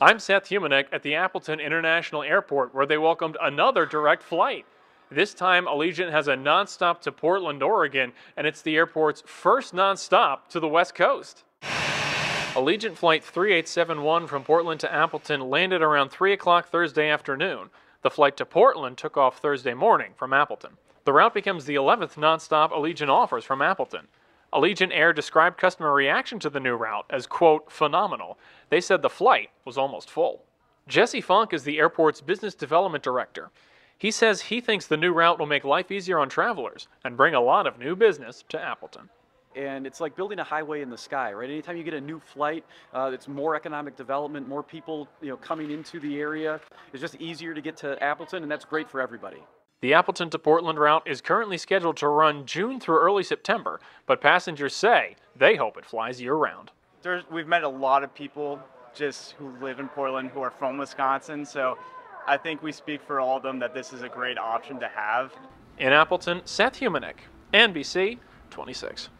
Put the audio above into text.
I'm Seth Humanek at the Appleton International Airport where they welcomed another direct flight. This time, Allegiant has a nonstop to Portland, Oregon, and it's the airport's first nonstop to the West Coast. Allegiant Flight 3871 from Portland to Appleton landed around 3 o'clock Thursday afternoon. The flight to Portland took off Thursday morning from Appleton. The route becomes the 11th nonstop Allegiant offers from Appleton. Allegiant Air described customer reaction to the new route as, quote, phenomenal. They said the flight was almost full. Jesse Funk is the airport's business development director. He says he thinks the new route will make life easier on travelers and bring a lot of new business to Appleton and it's like building a highway in the sky, right? Anytime you get a new flight, uh, it's more economic development, more people, you know, coming into the area. It's just easier to get to Appleton, and that's great for everybody. The Appleton to Portland route is currently scheduled to run June through early September, but passengers say they hope it flies year round. There's, we've met a lot of people just who live in Portland who are from Wisconsin, so I think we speak for all of them that this is a great option to have. In Appleton, Seth Humanek, NBC 26.